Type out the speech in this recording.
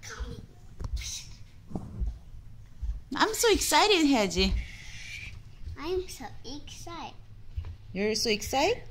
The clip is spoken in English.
coming. I'm so excited 해야지. I'm so excited. You're so excited?